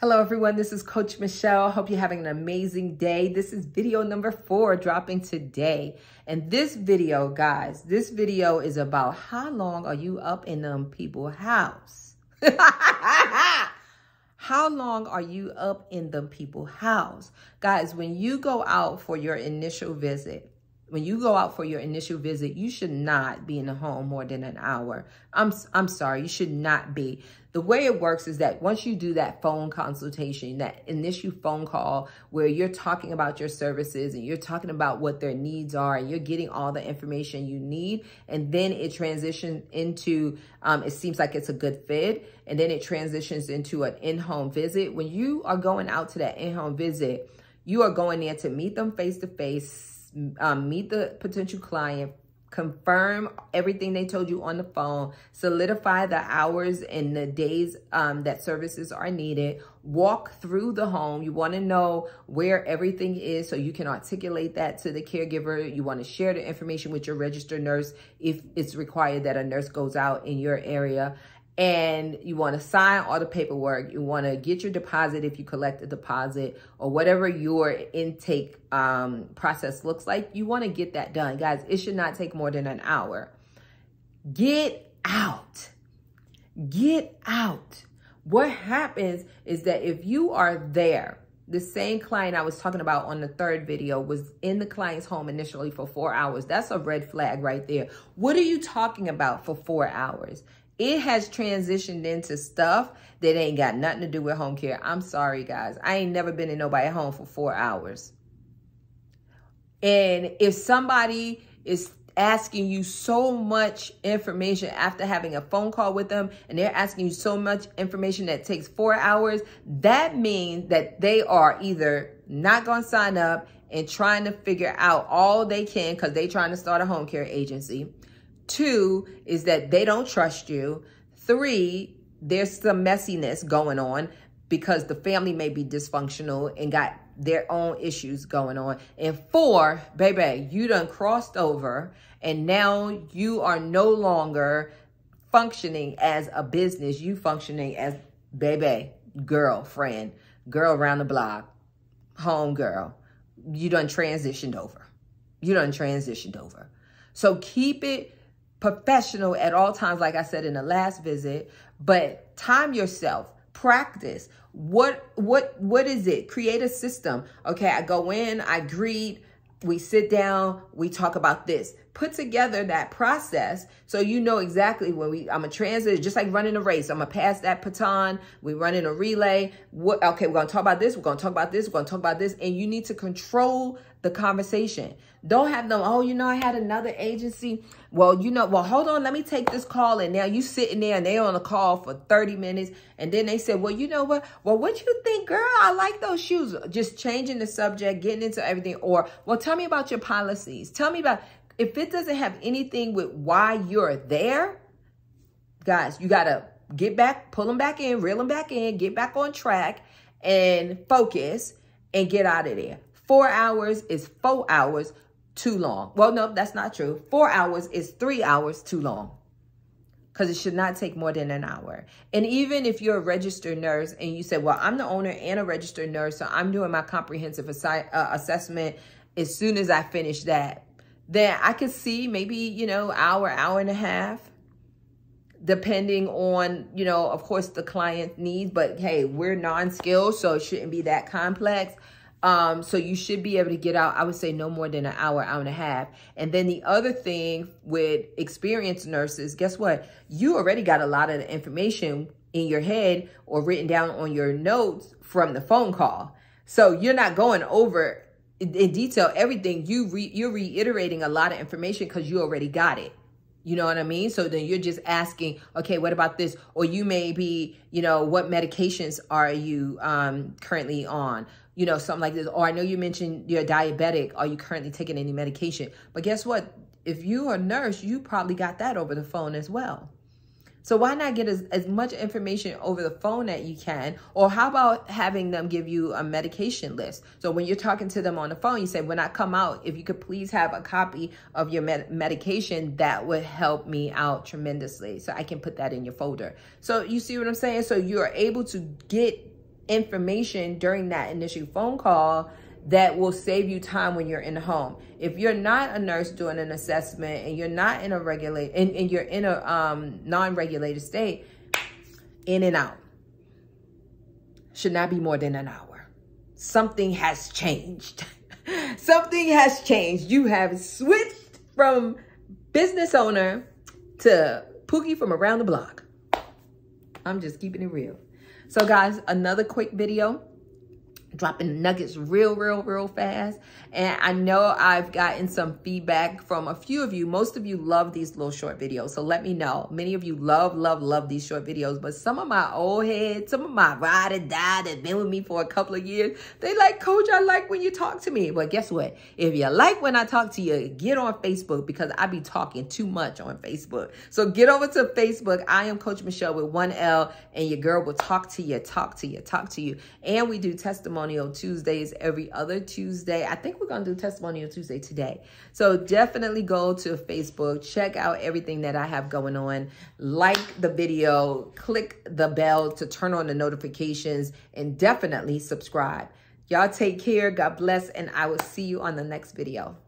Hello everyone, this is Coach Michele. Hope you're having an amazing day. This is video number four dropping today. And this video, guys, this video is about how long are you up in them people house? how long are you up in them people house? Guys, when you go out for your initial visit, when you go out for your initial visit, you should not be in the home more than an hour. I'm, I'm sorry, you should not be. The way it works is that once you do that phone consultation, that initial phone call where you're talking about your services and you're talking about what their needs are and you're getting all the information you need, and then it transitions into, um, it seems like it's a good fit, and then it transitions into an in-home visit. When you are going out to that in-home visit, you are going there to meet them face-to-face, um, meet the potential client, confirm everything they told you on the phone, solidify the hours and the days um, that services are needed, walk through the home. You want to know where everything is so you can articulate that to the caregiver. You want to share the information with your registered nurse if it's required that a nurse goes out in your area and you want to sign all the paperwork. You want to get your deposit if you collect a deposit or whatever your intake um, process looks like. You want to get that done. Guys, it should not take more than an hour. Get out. Get out. What happens is that if you are there, the same client I was talking about on the third video was in the client's home initially for four hours. That's a red flag right there. What are you talking about for four hours? It has transitioned into stuff that ain't got nothing to do with home care. I'm sorry, guys. I ain't never been in nobody home for four hours. And if somebody is asking you so much information after having a phone call with them and they're asking you so much information that takes four hours, that means that they are either not going to sign up and trying to figure out all they can because they trying to start a home care agency Two is that they don't trust you. Three, there's some messiness going on because the family may be dysfunctional and got their own issues going on. And four, baby, you done crossed over and now you are no longer functioning as a business. You functioning as baby, girlfriend, girl around the block, home girl. You done transitioned over. You done transitioned over. So keep it professional at all times, like I said in the last visit, but time yourself, practice. What, what, what is it? Create a system. Okay, I go in, I greet, we sit down, we talk about this. Put together that process so you know exactly when we, I'm a transit, just like running a race. I'm gonna pass that baton, we run in a relay. What, okay, we're gonna talk about this, we're gonna talk about this, we're gonna talk about this, and you need to control the conversation. Don't have them, oh, you know, I had another agency. Well, you know, well, hold on, let me take this call. And now you sitting there and they on a call for 30 minutes. And then they said, well, you know what? Well, what you think, girl? I like those shoes. Just changing the subject, getting into everything. Or, well, tell me about your policies. Tell me about, if it doesn't have anything with why you're there, guys, you got to get back, pull them back in, reel them back in, get back on track and focus and get out of there. Four hours is four hours too long. Well, no, that's not true. Four hours is three hours too long because it should not take more than an hour. And even if you're a registered nurse and you say, well, I'm the owner and a registered nurse, so I'm doing my comprehensive assi uh, assessment as soon as I finish that, then I could see maybe, you know, hour, hour and a half, depending on, you know, of course, the client needs. But hey, we're non-skilled, so it shouldn't be that complex. Um, so you should be able to get out, I would say no more than an hour, hour and a half. And then the other thing with experienced nurses, guess what? You already got a lot of the information in your head or written down on your notes from the phone call. So you're not going over in detail everything. You re you're reiterating a lot of information because you already got it. You know what I mean? So then you're just asking, okay, what about this? Or you may be, you know, what medications are you um, currently on? you know, something like this. Or I know you mentioned you're diabetic. Are you currently taking any medication? But guess what? If you're a nurse, you probably got that over the phone as well. So why not get as, as much information over the phone that you can? Or how about having them give you a medication list? So when you're talking to them on the phone, you say, when I come out, if you could please have a copy of your med medication, that would help me out tremendously. So I can put that in your folder. So you see what I'm saying? So you're able to get information during that initial phone call that will save you time when you're in the home. If you're not a nurse doing an assessment and you're not in a regulate and, and you're in a um, non-regulated state, in and out should not be more than an hour. Something has changed. Something has changed. You have switched from business owner to Pookie from around the block. I'm just keeping it real. So guys, another quick video dropping nuggets real, real, real fast. And I know I've gotten some feedback from a few of you. Most of you love these little short videos. So let me know. Many of you love, love, love these short videos. But some of my old heads, some of my ride and die that been with me for a couple of years, they like, Coach, I like when you talk to me. But guess what? If you like when I talk to you, get on Facebook because I be talking too much on Facebook. So get over to Facebook. I am Coach Michele with one L and your girl will talk to you, talk to you, talk to you. And we do testimony Testimonial Tuesdays every other Tuesday. I think we're going to do Testimonial Tuesday today. So definitely go to Facebook, check out everything that I have going on, like the video, click the bell to turn on the notifications, and definitely subscribe. Y'all take care. God bless, and I will see you on the next video.